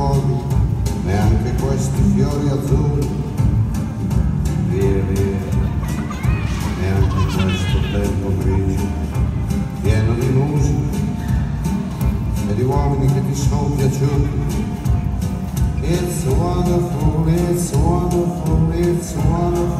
muovi neanche questi fiori azzurri. Via via. Neanche questo tempo grigio pieno di musica e di uomini che ti sono piaciuti. It's wonderful it's wonderful it's wonderful.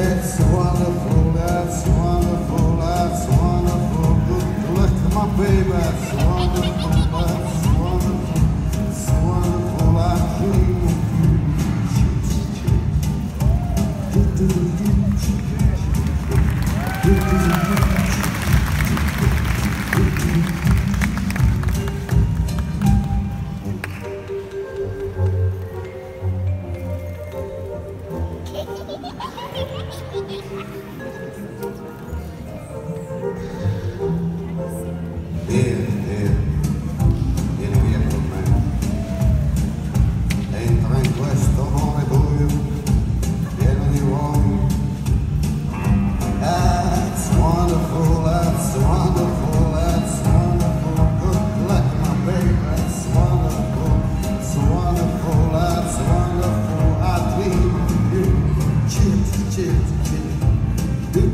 It's wonderful, that's wonderful, that's wonderful. Good look, my baby,